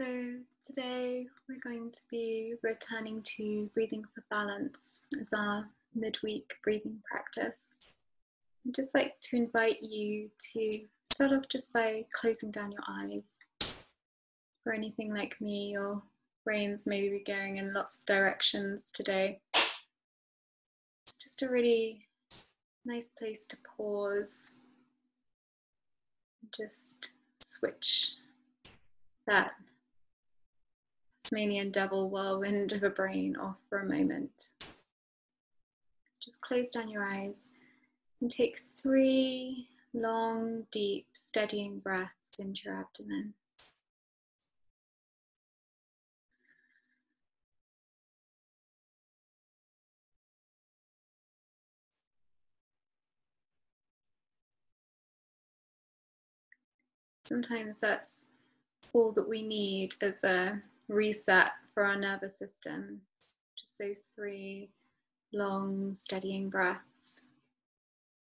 So, today we're going to be returning to breathing for balance as our midweek breathing practice. I'd just like to invite you to start off just by closing down your eyes. For anything like me, your brains may be going in lots of directions today. It's just a really nice place to pause, just switch that Tasmanian devil whirlwind of a brain off for a moment. Just close down your eyes and take three long, deep, steadying breaths into your abdomen. Sometimes that's all that we need as a reset for our nervous system. Just those three long, steadying breaths.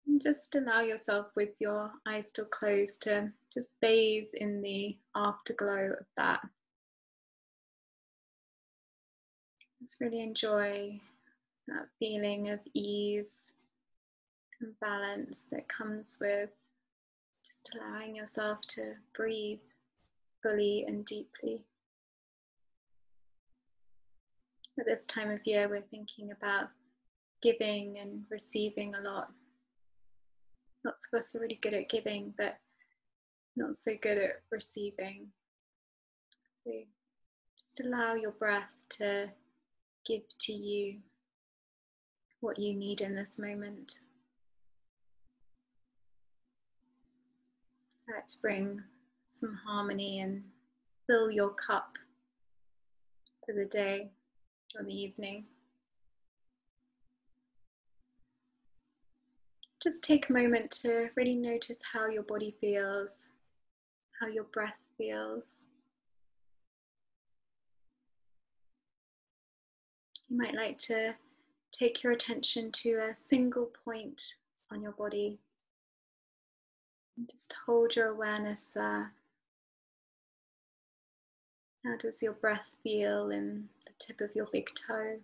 And just allow yourself, with your eyes still closed, to just bathe in the afterglow of that. Just really enjoy that feeling of ease and balance that comes with just allowing yourself to breathe fully and deeply. At this time of year, we're thinking about giving and receiving a lot. Lots of us are really good at giving, but not so good at receiving. So just allow your breath to give to you what you need in this moment. Let's bring some harmony and fill your cup for the day or the evening. Just take a moment to really notice how your body feels, how your breath feels. You might like to take your attention to a single point on your body and just hold your awareness there. How does your breath feel in the tip of your big toe?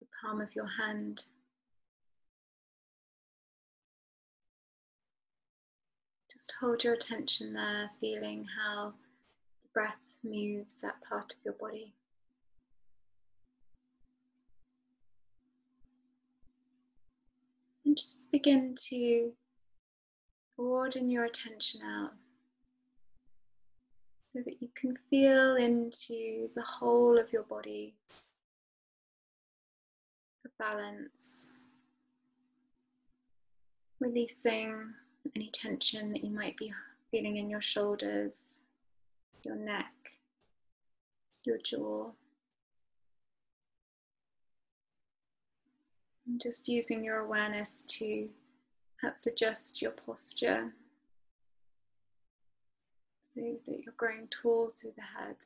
The palm of your hand? Just hold your attention there, feeling how the breath moves that part of your body. And just begin to broaden your attention out so that you can feel into the whole of your body, the balance, releasing any tension that you might be feeling in your shoulders, your neck, your jaw. And just using your awareness to perhaps adjust your posture so that you're growing tall through the head,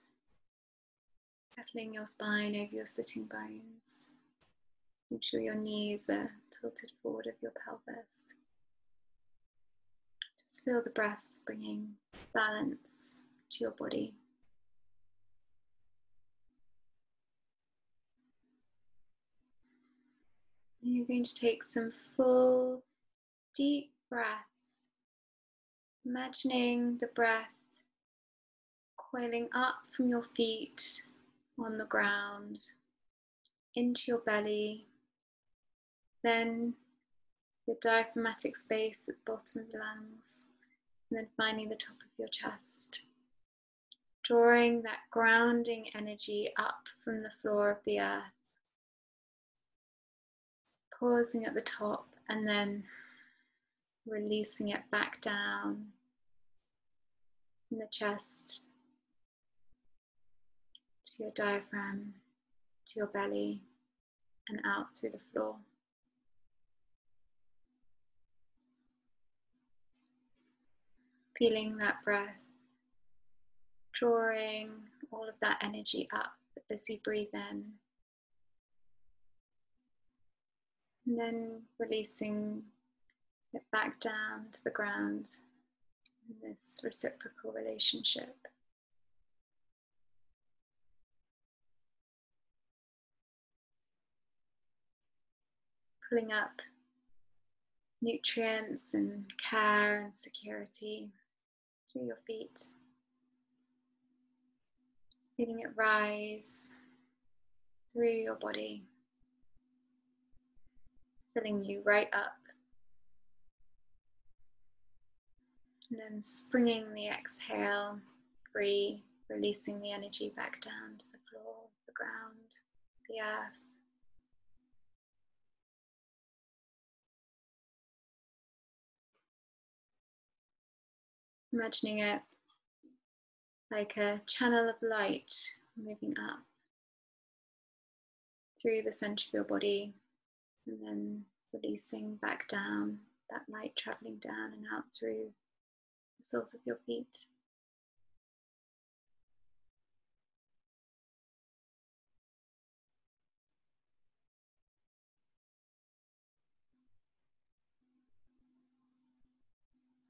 settling your spine over your sitting bones. Make sure your knees are tilted forward of your pelvis. Just feel the breath bringing balance to your body. And you're going to take some full, deep breaths, imagining the breath coiling up from your feet on the ground into your belly, then your diaphragmatic space at the bottom of the lungs, and then finally the top of your chest. Drawing that grounding energy up from the floor of the earth. Pausing at the top and then releasing it back down in the chest to your diaphragm, to your belly, and out through the floor. Feeling that breath, drawing all of that energy up as you breathe in And then releasing it back down to the ground in this reciprocal relationship. Pulling up nutrients and care and security through your feet. Feeling it rise through your body, filling you right up. And then springing the exhale free, releasing the energy back down to the floor, the ground, the earth. Imagining it like a channel of light moving up through the center of your body and then releasing back down, that light traveling down and out through the soles of your feet.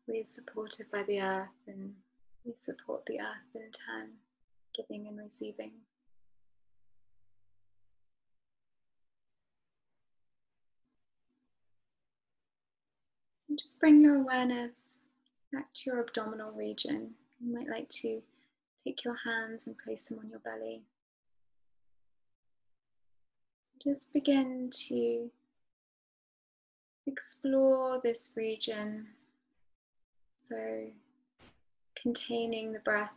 We are supported by the earth and we support the earth in turn, giving and receiving. And just bring your awareness back to your abdominal region. You might like to take your hands and place them on your belly. Just begin to explore this region. So, containing the breath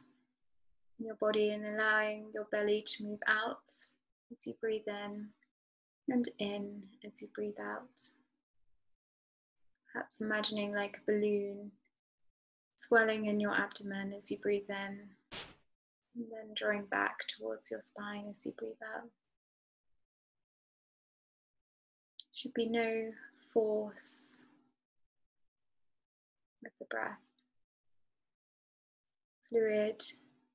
in your body and allowing your belly to move out as you breathe in and in as you breathe out. Perhaps imagining like a balloon swelling in your abdomen as you breathe in, and then drawing back towards your spine as you breathe out. Should be no force breath, fluid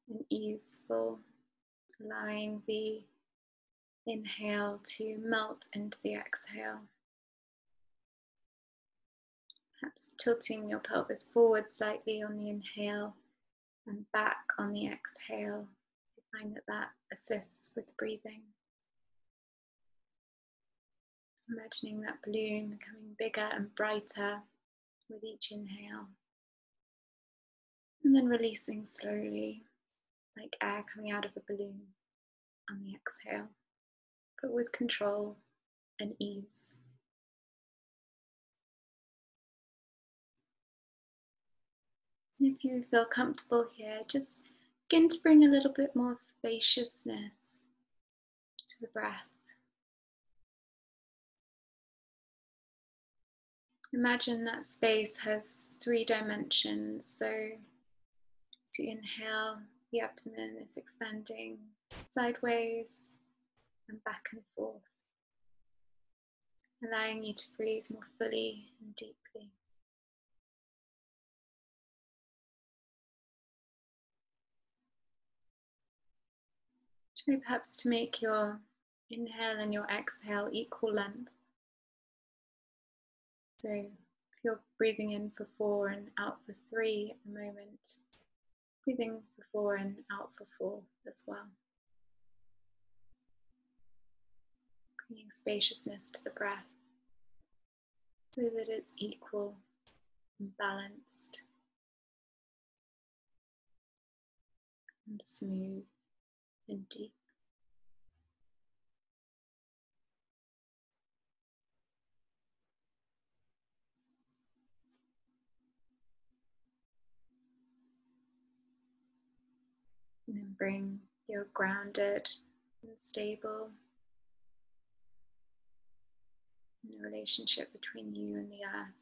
and easeful, allowing the inhale to melt into the exhale. Perhaps tilting your pelvis forward slightly on the inhale and back on the exhale. You find that that assists with breathing. Imagining that balloon becoming bigger and brighter with each inhale. And then releasing slowly, like air coming out of a balloon on the exhale, but with control and ease. If you feel comfortable here, just begin to bring a little bit more spaciousness to the breath. Imagine that space has three dimensions. So, to inhale, the abdomen is expanding sideways and back and forth, allowing you to breathe more fully and deeply. Try perhaps to make your inhale and your exhale equal length. So you're breathing in for four and out for three at the moment, breathing for four and out for four as well. Bringing spaciousness to the breath so that it's equal and balanced and smooth and deep. And bring your grounded and stable the relationship between you and the earth.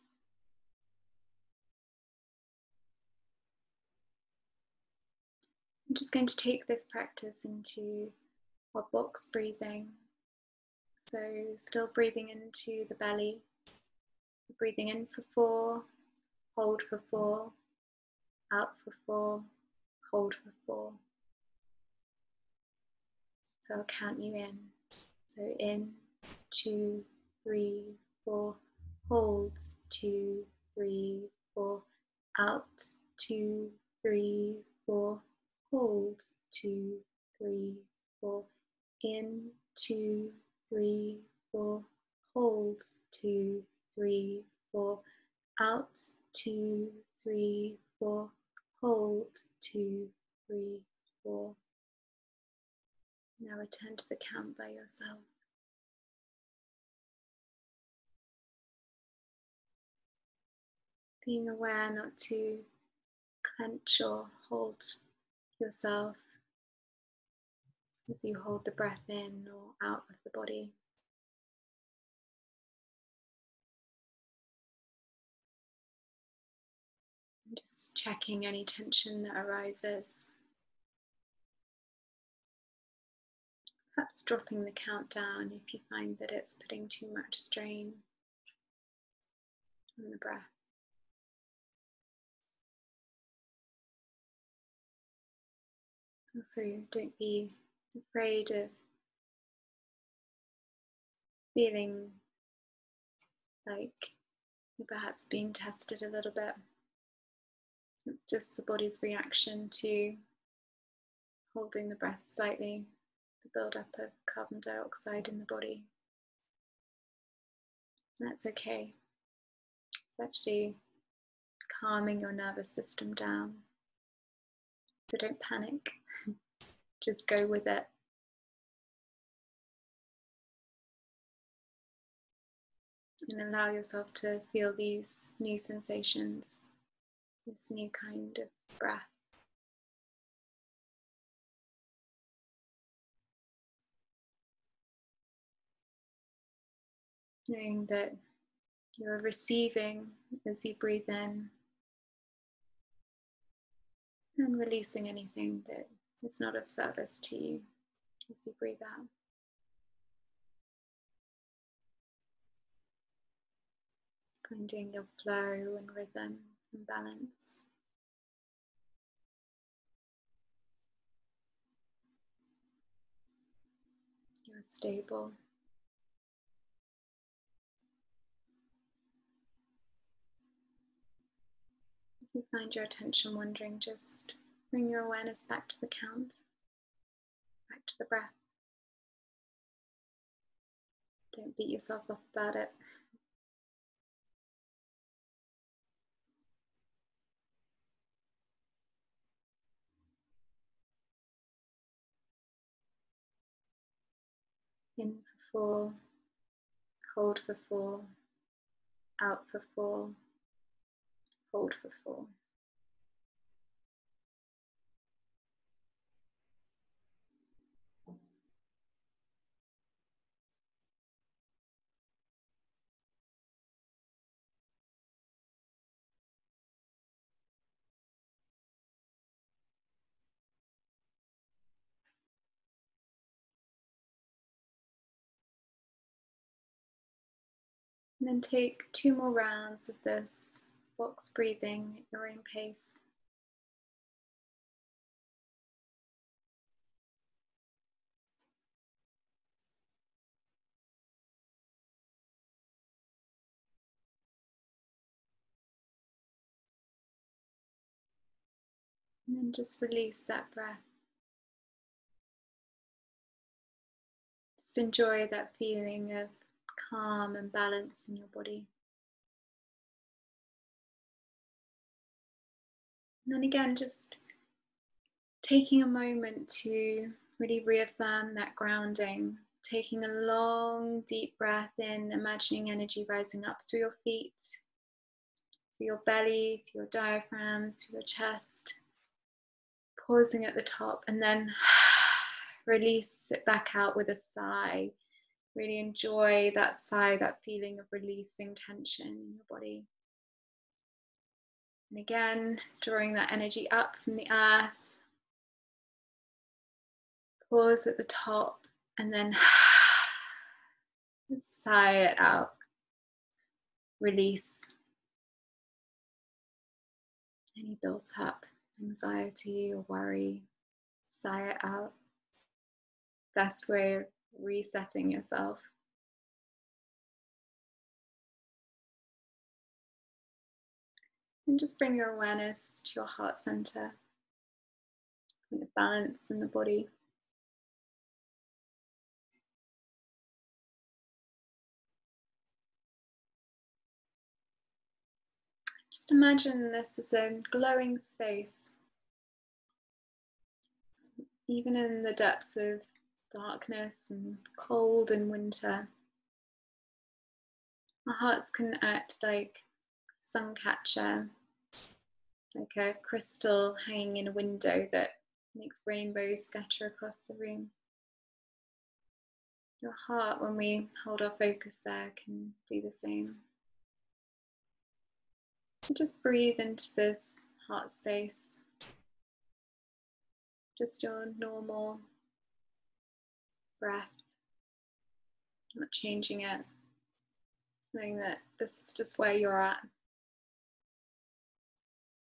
I'm just going to take this practice into our box breathing. So, still breathing into the belly, breathing in for four, hold for four, out for four, hold for four. So, I'll count you in. So, in, two, three, four, hold, two, three, four, out, two, three, four. Hold, two, three, four. In, two, three, four. Hold, two, three, four. Out, two, three, four. Hold, two, three, four. Now return to the count by yourself. Being aware not to clench or hold yourself as you hold the breath in or out of the body. Just checking any tension that arises. Perhaps dropping the count down if you find that it's putting too much strain on the breath. Also, don't be afraid of feeling like you're perhaps being tested a little bit. It's just the body's reaction to holding the breath slightly, the buildup of carbon dioxide in the body. That's okay. It's actually calming your nervous system down. So don't panic, just go with it. And allow yourself to feel these new sensations, this new kind of breath. Knowing that you're receiving as you breathe in and releasing anything that is not of service to you as you breathe out. Finding your flow and rhythm and balance. You're stable. You find your attention wandering, just bring your awareness back to the count, back to the breath. Don't beat yourself up about it. In for four, hold for four, out for four hold for four. And then take two more rounds of this box breathing at your own pace. And then just release that breath. Just enjoy that feeling of calm and balance in your body. And then again, just taking a moment to really reaffirm that grounding, taking a long, deep breath in, imagining energy rising up through your feet, through your belly, through your diaphragm, through your chest, pausing at the top, and then release it back out with a sigh. Really enjoy that sigh, that feeling of releasing tension in your body. And again, drawing that energy up from the earth. Pause at the top and then sigh it out. Release any built up anxiety or worry. Sigh it out. Best way of resetting yourself. And just bring your awareness to your heart center, of balance in the body. Just imagine this as a glowing space. Even in the depths of darkness and cold in winter, our hearts can act like sun catcher, like a crystal hanging in a window that makes rainbows scatter across the room. Your heart, when we hold our focus there, can do the same. So just breathe into this heart space. Just your normal breath, not changing it, knowing that this is just where you're at.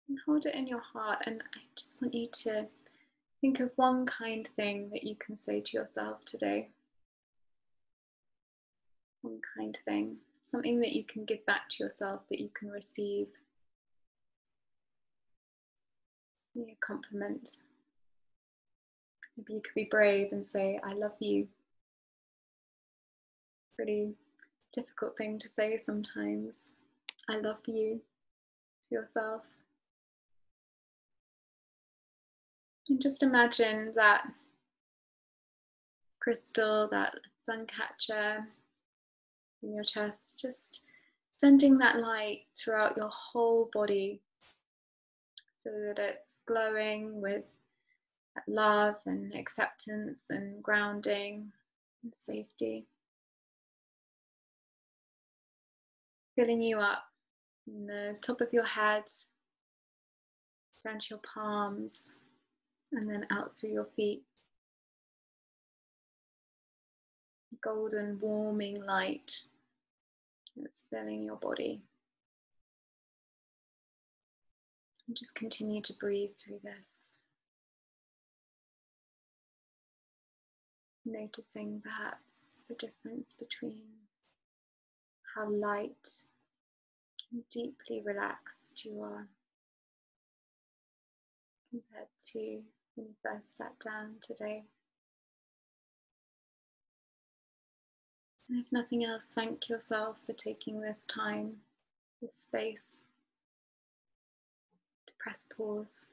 And hold it in your heart, and I just want you to think of one kind thing that you can say to yourself today. One kind thing something that you can give back to yourself that you can receive. A compliment. Maybe you could be brave and say, I love you. Pretty difficult thing to say sometimes. I love you to yourself. And just imagine that crystal, that sun catcher, in your chest, just sending that light throughout your whole body so that it's glowing with love and acceptance and grounding and safety. Filling you up in the top of your head, down to your palms, and then out through your feet. golden warming light that's filling your body. And just continue to breathe through this. Noticing perhaps the difference between how light and deeply relaxed you are compared to when you first sat down today. And if nothing else, thank yourself for taking this time, this space to press pause.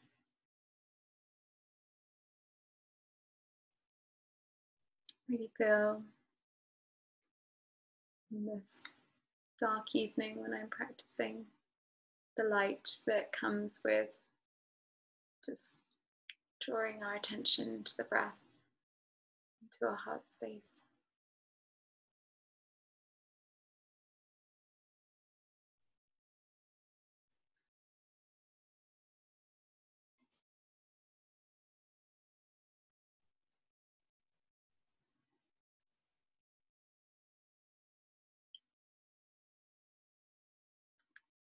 Really feel in this dark evening when I'm practicing the light that comes with just drawing our attention to the breath, into our heart space.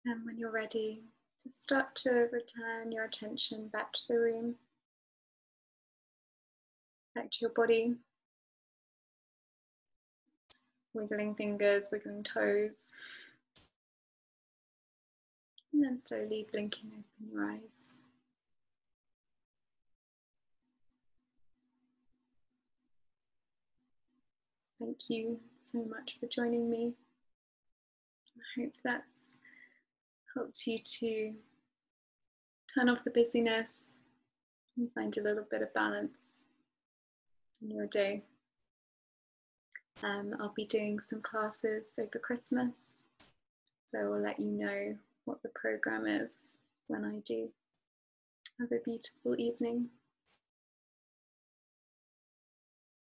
And when you're ready, to start to return your attention back to the room, back to your body. Wiggling fingers, wiggling toes. And then slowly blinking open your eyes. Thank you so much for joining me. I hope that's helped you to turn off the busyness and find a little bit of balance in your day. Um, I'll be doing some classes over Christmas, so I'll let you know what the program is when I do. Have a beautiful evening.